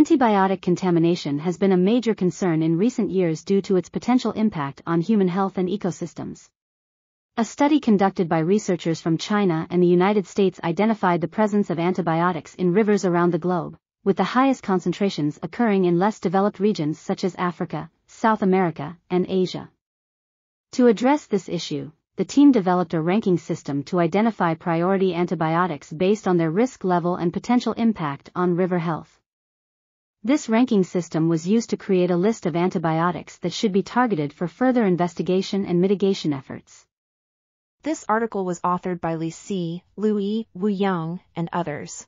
Antibiotic contamination has been a major concern in recent years due to its potential impact on human health and ecosystems. A study conducted by researchers from China and the United States identified the presence of antibiotics in rivers around the globe, with the highest concentrations occurring in less developed regions such as Africa, South America, and Asia. To address this issue, the team developed a ranking system to identify priority antibiotics based on their risk level and potential impact on river health. This ranking system was used to create a list of antibiotics that should be targeted for further investigation and mitigation efforts. This article was authored by Li Si, Liu Yi Wu Yang, and others.